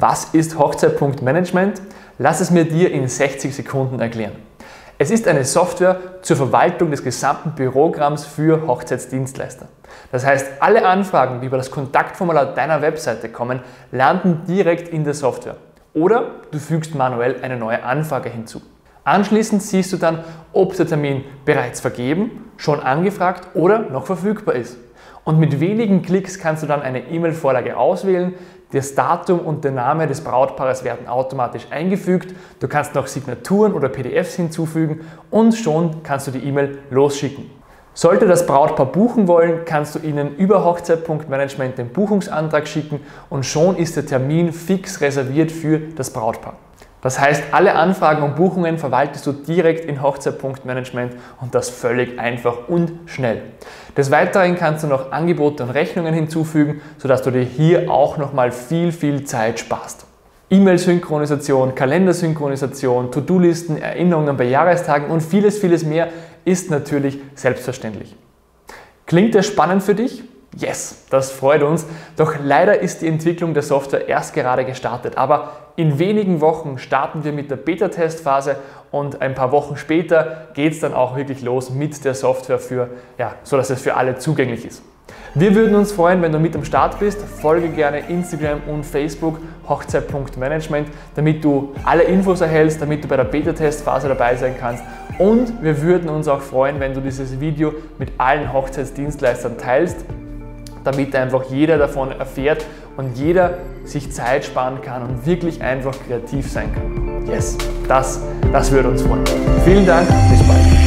Was ist Hochzeit.management? Lass es mir dir in 60 Sekunden erklären. Es ist eine Software zur Verwaltung des gesamten Bürogramms für Hochzeitsdienstleister. Das heißt, alle Anfragen, die über das Kontaktformular deiner Webseite kommen, landen direkt in der Software. Oder du fügst manuell eine neue Anfrage hinzu. Anschließend siehst du dann, ob der Termin bereits vergeben, schon angefragt oder noch verfügbar ist. Und mit wenigen Klicks kannst du dann eine E-Mail-Vorlage auswählen, das Datum und der Name des Brautpaares werden automatisch eingefügt. Du kannst noch Signaturen oder PDFs hinzufügen und schon kannst du die E-Mail losschicken. Sollte das Brautpaar buchen wollen, kannst du ihnen über Hochzeit.management den Buchungsantrag schicken und schon ist der Termin fix reserviert für das Brautpaar. Das heißt, alle Anfragen und Buchungen verwaltest du direkt in Hochzeit.management und das völlig einfach und schnell. Des Weiteren kannst du noch Angebote und Rechnungen hinzufügen, sodass du dir hier auch nochmal viel, viel Zeit sparst. E-Mail-Synchronisation, Kalendersynchronisation, To-Do-Listen, Erinnerungen bei Jahrestagen und vieles, vieles mehr ist natürlich selbstverständlich. Klingt das spannend für dich? Yes, das freut uns. Doch leider ist die Entwicklung der Software erst gerade gestartet. Aber in wenigen Wochen starten wir mit der Beta-Testphase und ein paar Wochen später geht es dann auch wirklich los mit der Software, für, ja, sodass es für alle zugänglich ist. Wir würden uns freuen, wenn du mit am Start bist. Folge gerne Instagram und Facebook hochzeit.management, damit du alle Infos erhältst, damit du bei der Beta-Testphase dabei sein kannst. Und wir würden uns auch freuen, wenn du dieses Video mit allen Hochzeitsdienstleistern teilst damit einfach jeder davon erfährt und jeder sich Zeit sparen kann und wirklich einfach kreativ sein kann. Yes, das, das würde uns freuen. Vielen Dank, bis bald.